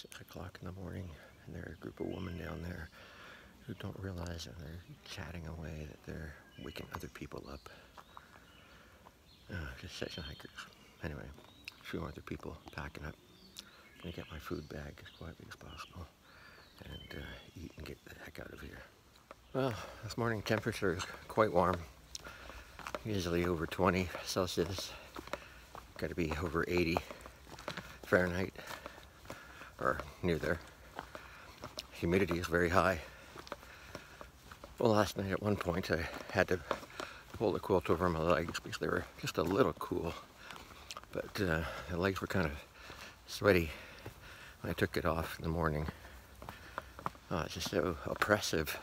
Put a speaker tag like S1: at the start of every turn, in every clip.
S1: 6 o'clock in the morning and there are a group of women down there who don't realize and they're chatting away that they're waking other people up. Uh, just session hikers. Anyway, a few other people packing up. Gonna get my food bag as quietly as possible and uh, eat and get the heck out of here. Well, this morning temperature is quite warm. Usually over 20 Celsius. Got to be over 80 Fahrenheit or near there. Humidity is very high. Well, last night at one point I had to pull the quilt over my legs because they were just a little cool. But uh, the legs were kind of sweaty when I took it off in the morning. Oh, it's just so oppressive.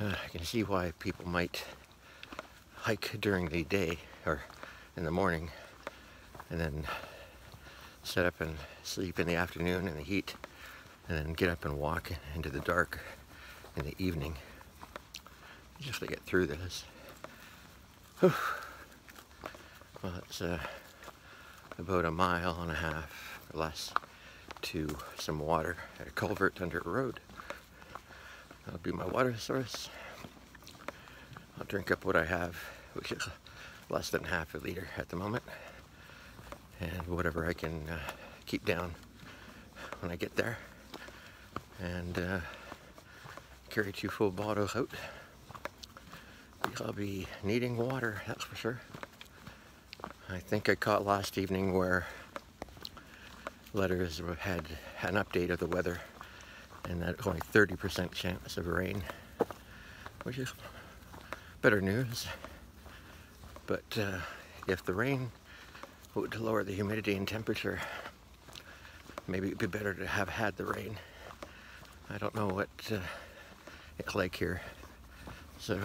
S1: Uh, I can see why people might hike during the day or in the morning and then set up and sleep in the afternoon in the heat and then get up and walk into the dark in the evening just to get through this. Whew. Well, it's uh, about a mile and a half or less to some water at a culvert under a road. That'll be my water source. I'll drink up what I have, which is less than half a liter at the moment. And whatever I can uh, keep down when I get there. And uh, carry two full bottles out. I'll be needing water, that's for sure. I think I caught last evening where letters had an update of the weather and that only 30% chance of rain, which is better news. But uh, if the rain would lower the humidity and temperature, maybe it'd be better to have had the rain. I don't know what uh, it's like here, so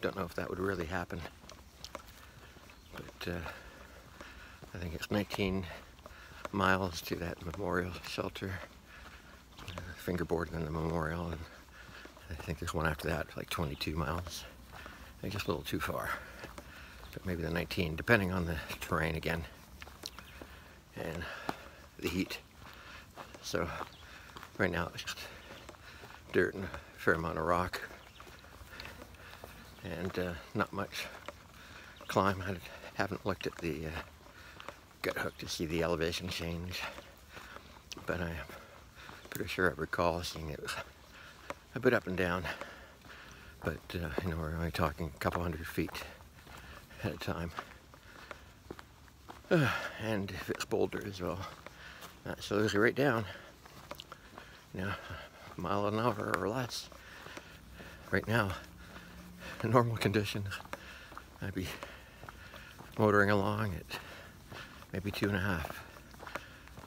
S1: don't know if that would really happen. But uh, I think it's 19 miles to that memorial shelter, uh, fingerboard and then the memorial, and I think there's one after that, like 22 miles. I think just a little too far, but maybe the 19, depending on the terrain again and the heat. So right now it's just dirt and a fair amount of rock and uh, not much climb. I haven't looked at the uh, Guthook to see the elevation change, but I'm pretty sure I recall seeing it was a bit up and down. But uh, you know, we're only talking a couple hundred feet at a time. And if it's boulder as well, that slows you right down. You know, a mile an hour or less. Right now, in normal conditions, I'd be motoring along at maybe two and a half.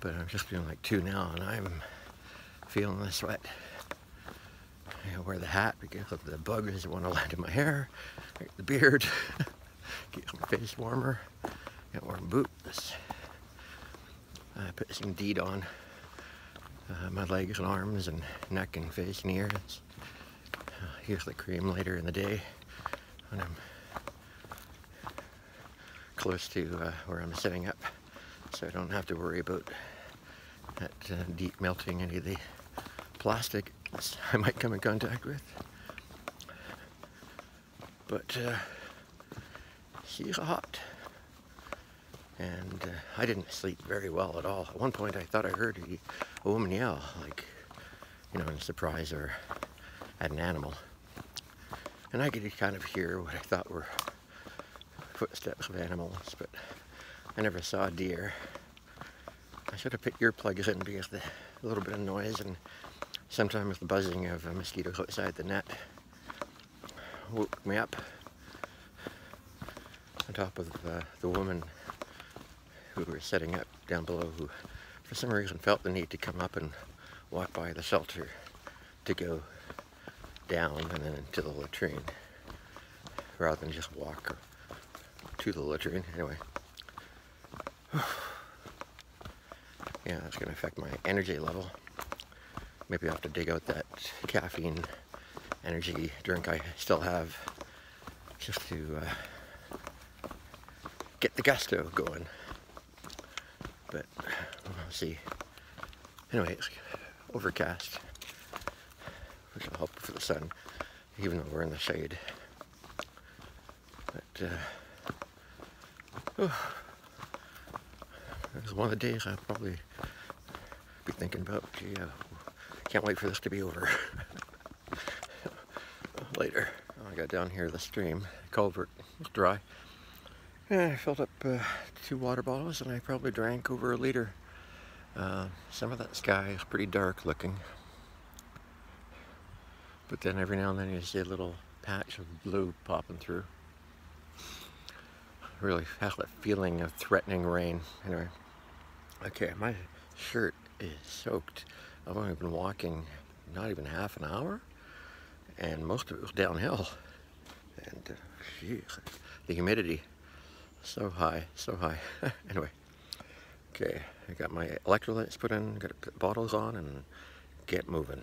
S1: But I'm just feeling like two now, and I'm feeling the sweat. I wear the hat because of the bugs that want to land in my hair, the beard, keeps my face warmer. Got warm boots. I put some DEET on uh, my legs and arms and neck and face and ears. Uh, use the cream later in the day when I'm close to uh, where I'm sitting up so I don't have to worry about that uh, DEET melting any of the plastic I might come in contact with. But uh, she's hot. And uh, I didn't sleep very well at all. At one point I thought I heard a, a woman yell, like, you know, in surprise or at an animal. And I could kind of hear what I thought were footsteps of animals, but I never saw a deer. I should have put earplugs in because the a little bit of noise and sometimes the buzzing of mosquitoes outside the net woke me up on top of uh, the woman who were setting up down below who for some reason felt the need to come up and walk by the shelter to go down and then into the latrine rather than just walk to the latrine. Anyway. yeah, that's going to affect my energy level. Maybe I'll have to dig out that caffeine energy drink I still have just to uh, get the gusto going. See Anyway, it's overcast, which will help for the sun, even though we're in the shade. But uh, oh, one of the days I'll probably be thinking about. Gee, uh, can't wait for this to be over. Later, I got down here the stream, culvert was dry. And I filled up uh, two water bottles and I probably drank over a liter. Uh, some of that sky is pretty dark looking. But then every now and then you see a little patch of blue popping through. Really have that feeling of threatening rain. Anyway, okay, my shirt is soaked. I've only been walking not even half an hour, and most of it was downhill. And uh, geez, the humidity so high, so high. anyway, okay, I got my electrolytes put in, got bottles on, and get moving.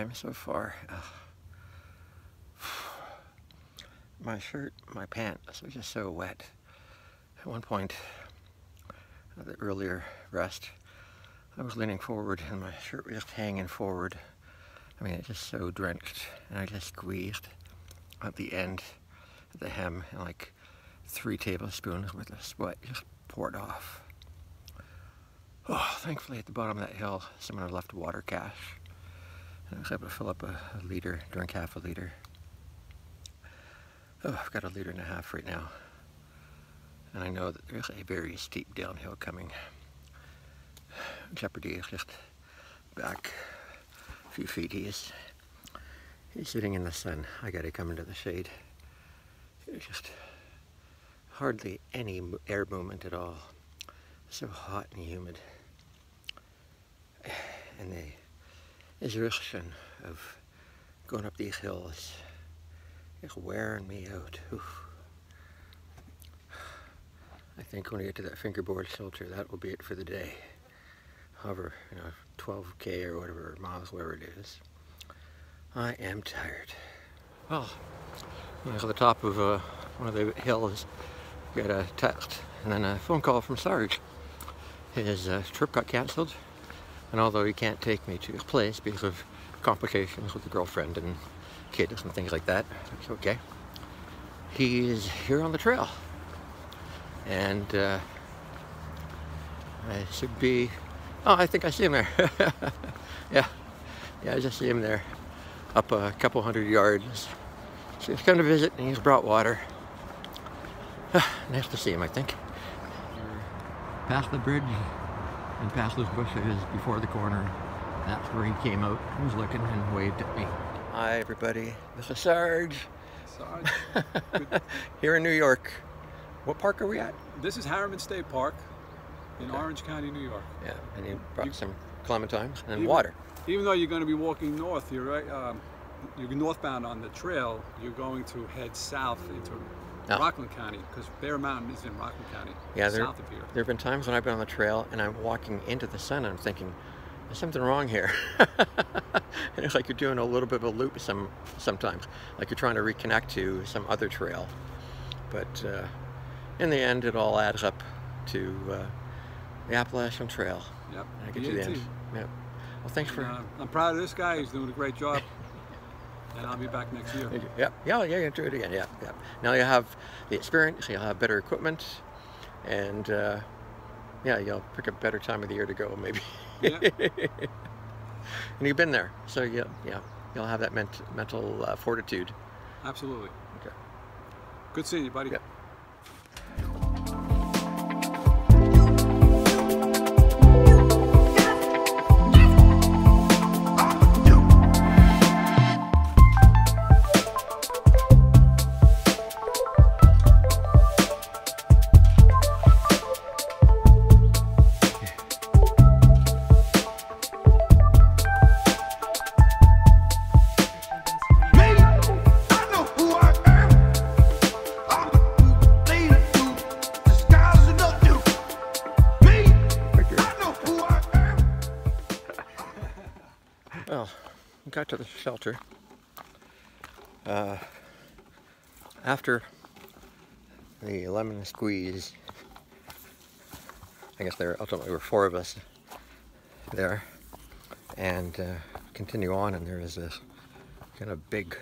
S1: Climb so far. My shirt, my pants were just so wet. At one point, at the earlier rest, I was leaning forward and my shirt was just hanging forward. I mean, it's just so drenched and I just squeezed at the end, at the hem, and like three tablespoons worth of sweat just poured off. Oh, thankfully at the bottom of that hill, someone had left a water cache. I was able to fill up a, a liter, drink half a liter. Oh, I've got a liter and a half right now. And I know that there's a very steep downhill coming. Jeopardy is just back a few feet. He's, he's sitting in the sun. I gotta come into the shade. There's just hardly any air movement at all. So hot and humid and the exertion of going up these hills is wearing me out. Oof. I think when I get to that fingerboard shelter, that will be it for the day. However, you know, 12k or whatever miles, whatever it is. I am tired. Well, at the top of uh, one of the hills, got a text and then a phone call from Sarge. His uh, trip got cancelled and although he can't take me to his place because of complications with the girlfriend and kids and things like that, it's okay. he's here on the trail. And uh, I should be, oh, I think I see him there. yeah, yeah, I just see him there, up a couple hundred yards. So he's come to visit and he's brought water. nice to see him, I think. Past the bridge and past those bushes before the corner. That's where he came out. He was looking and waved at me. Hi, everybody. This is Sarge.
S2: Sarge.
S1: Here in New York. What park are we at?
S2: This is Harriman State Park in
S1: Okay.
S2: Orange County, New York.
S1: Yeah, and you brought
S2: You-
S1: some clementines and
S2: Even-
S1: water.
S2: Even though you're going to be walking north, you're right. Um, you're northbound on the trail. You're going to head south into
S1: Oh.
S2: Rockland County because Bear Mountain is in Rockland County,
S1: Yeah, there,
S2: south of here.
S1: there have been times when I've been on the trail and I'm walking into the sun and I'm thinking, there's something wrong here. and it's like you're doing a little bit of a loop some sometimes, like you're trying to reconnect to some other trail. But uh, in the end, it all adds up to uh, the Appalachian Trail.
S2: Yep.
S1: And I get
S2: the
S1: to the end.
S2: 18.
S1: Yeah. Well, thanks for.
S2: Uh, I'm proud of this guy. He's doing a great job. And I'll be back next year.
S1: Yeah, yeah, yeah, you do it again. Yeah, yeah. Now you have the experience, you'll have better equipment, and uh, yeah, you'll pick a better time of the year to go, maybe.
S2: Yeah.
S1: and you've been there, so yeah, yeah, you'll have that ment- mental uh, fortitude.
S2: Absolutely.
S1: Okay.
S2: Good seeing you, buddy.
S1: Yep. Lemon squeeze, I guess there ultimately were four of us there, and uh, continue on, and there is this kind of big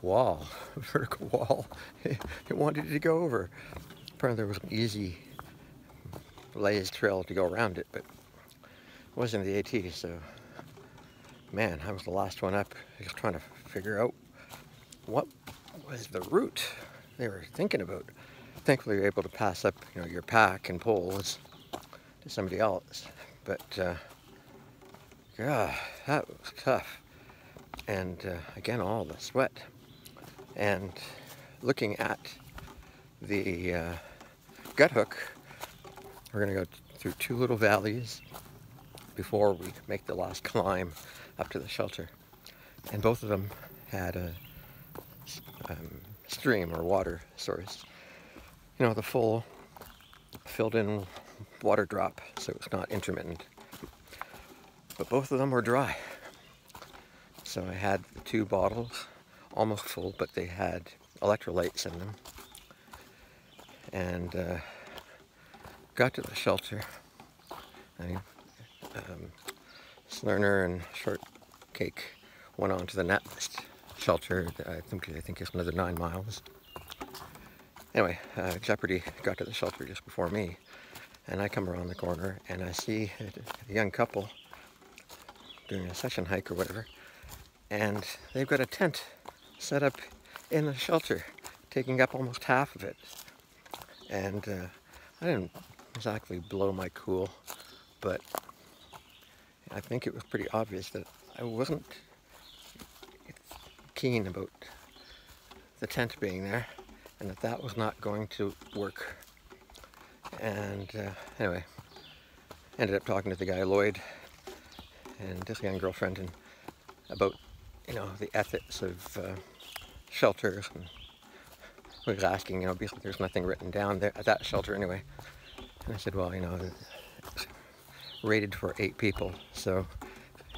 S1: wall, vertical wall. it wanted to go over. Apparently, there was an easy blazed trail to go around it, but it wasn't the AT, so man, I was the last one up, just trying to figure out what was the route they were thinking about. Thankfully, were able to pass up, you know, your pack and poles to somebody else. But, uh, yeah, that was tough. And uh, again, all the sweat. And looking at the uh, Guthook, we're going to go through two little valleys before we make the last climb up to the shelter. And both of them had a um, stream or water source. You know, the full filled in water drop, so it's not intermittent. But both of them were dry. So I had two bottles, almost full, but they had electrolytes in them. And uh, got to the shelter. I um, Slurner and Shortcake went on to the next shelter. I think I think it's another nine miles. Anyway, uh, Jeopardy got to the shelter just before me, and I come around the corner and I see a, young couple doing a session hike or whatever, and they've got a tent set up in the shelter, taking up almost half of it. And uh, I didn't exactly blow my cool, but I think it was pretty obvious that I wasn't keen about the tent being there and that that was not going to work. And uh, anyway, ended up talking to the guy Lloyd and his young girlfriend and about you know the ethics of uh, shelters and we was asking you know because there's nothing written down there at that shelter anyway and I said well you know it's rated for eight people so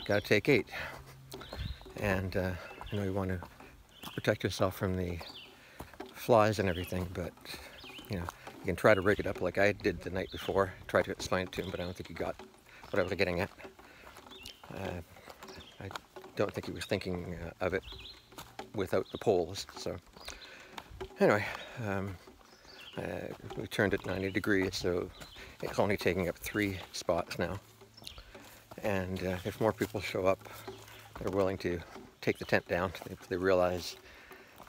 S1: got to take eight and uh, you know you want to protect yourself from the flies and everything but you know you can try to rig it up like I did the night before try to explain it to him but I don't think he got what I was getting at uh, I don't think he was thinking uh, of it without the poles so anyway, um, uh, we turned it 90 degrees, so it's only taking up three spots now. And uh, if more people show up, they're willing to take the tent down if they realize,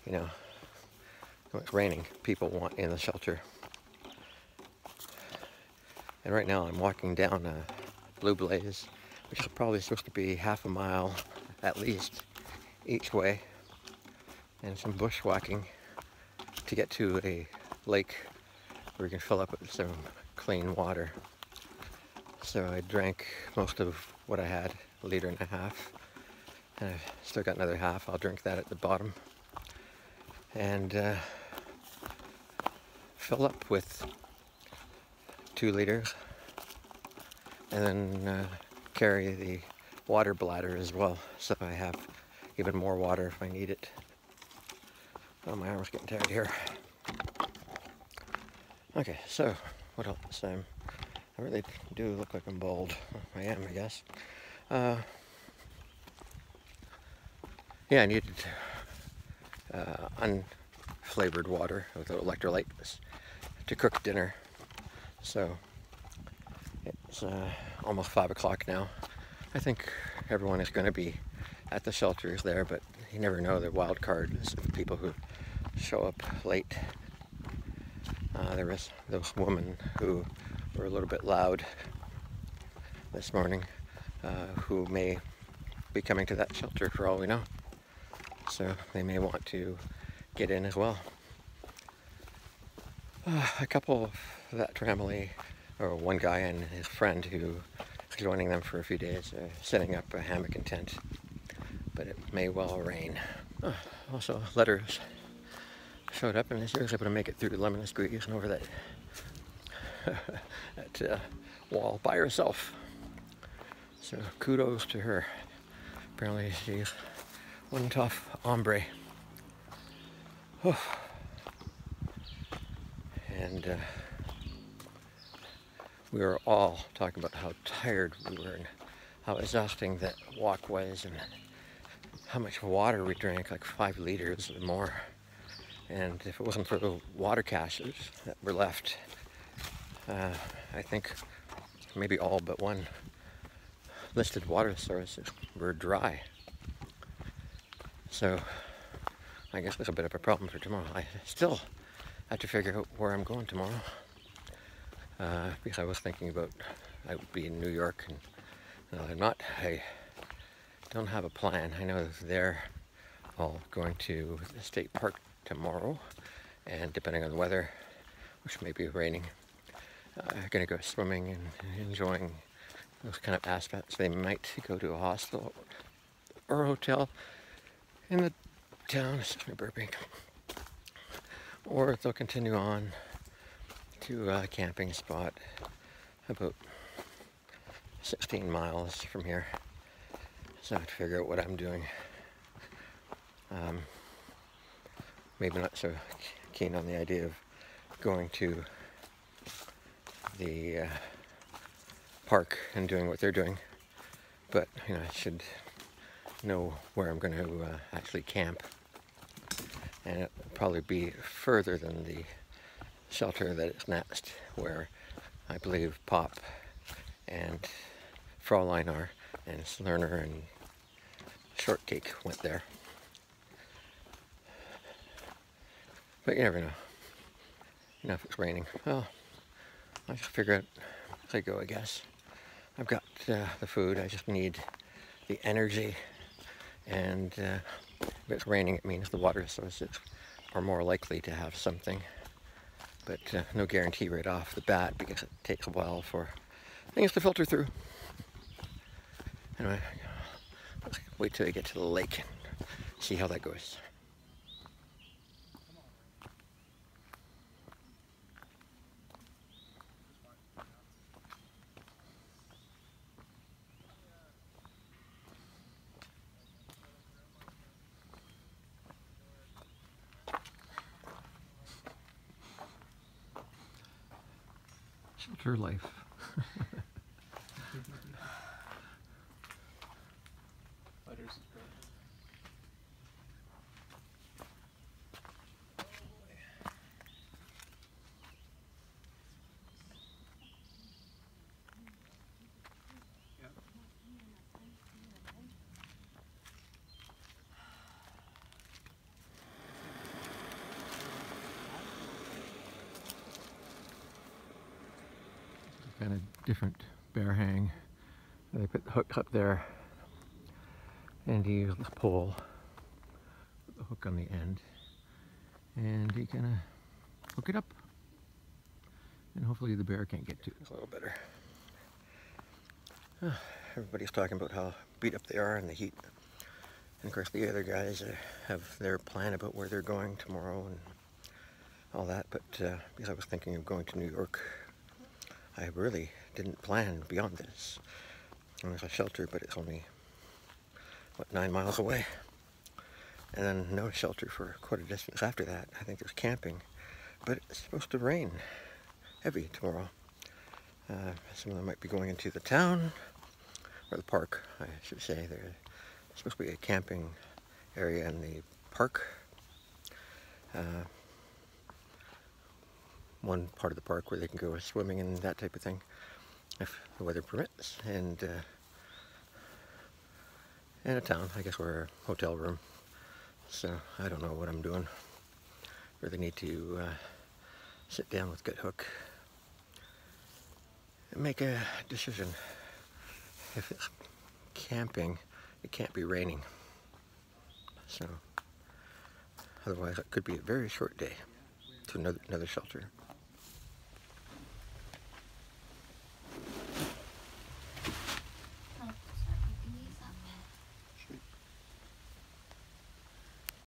S1: you know, it's raining, people want in the shelter. And right now I'm walking down a Blue Blaze, which is probably supposed to be half a mile at least each way, and some bushwhacking to get to a lake where we can fill up with some clean water. So I drank most of what I had, a liter and a half. And I've still got another half. I'll drink that at the bottom. And uh, fill up with two liters. And then uh, carry the water bladder as well. So I have even more water if I need it. Oh, my arm's getting tired here. Okay, so what else? Um, I really do look like I'm bald. I am, I guess. Uh, yeah, I needed uh, unflavored water with electrolytes to cook dinner. So it's uh, almost five o'clock now. I think everyone is going to be at the shelters there, but you never know. The wild card is people who show up late. Uh, there was those women who were a little bit loud this morning uh, who may be coming to that shelter for all we know. So they may want to get in as well. Uh, a couple of that family, or one guy and his friend who is joining them for a few days, uh, setting up a hammock and tent. But it may well rain. Uh, also, letters showed up and she was able to make it through Lemon Squeeze and over that, that uh, wall by herself. So kudos to her. Apparently she's one tough hombre. And uh, we were all talking about how tired we were and how exhausting that walk was and how much water we drank, like five liters or more. And if it wasn't for the water caches that were left, uh, I think maybe all but one listed water sources were dry. So I guess that's a bit of a problem for tomorrow. I still have to figure out where I'm going tomorrow. Uh, because I was thinking about I would be in New York and no, I'm not. I don't have a plan. I know they're all going to the state park tomorrow, and depending on the weather, which may be raining, uh, going to go swimming and enjoying those kind of aspects. They might go to a hostel or a hotel in the town, of Burbank, or they'll continue on to a camping spot about 16 miles from here. So I have to figure out what I'm doing. Um, maybe not so keen on the idea of going to the uh, park and doing what they're doing, but you know I should know where I'm going to uh, actually camp, and it'll probably be further than the shelter that it's next, where I believe Pop and Fraulein are, and Lerner and Shortcake went there. But you never know. You know if it's raining. Well, I just figure out as I go, I guess. I've got uh, the food. I just need the energy. And uh, if it's raining, it means the water sources are more likely to have something. But uh, no guarantee right off the bat because it takes a while for things to filter through. Anyway, let's wait till I get to the lake and see how that goes. Shelter life.
S2: Letters is great.
S1: Different bear hang. They put the hook up there and he use the pole, put the hook on the end, and he kind of hook it up. And hopefully the bear can't get to it. A little better. Everybody's talking about how beat up they are in the heat. And of course the other guys have their plan about where they're going tomorrow and all that. But uh, because I was thinking of going to New York, I really didn't plan beyond this. And there's a shelter, but it's only, what, nine miles away. And then no shelter for quite a distance after that. I think there's camping. But it's supposed to rain heavy tomorrow. Uh, some of them might be going into the town, or the park, I should say. There's supposed to be a camping area in the park. Uh, one part of the park where they can go swimming and that type of thing, if the weather permits. And uh, and a town, I guess we're a hotel room. So I don't know what I'm doing. Really need to uh, sit down with Guthook and make a decision. If it's camping, it can't be raining. So otherwise it could be a very short day to another, another shelter.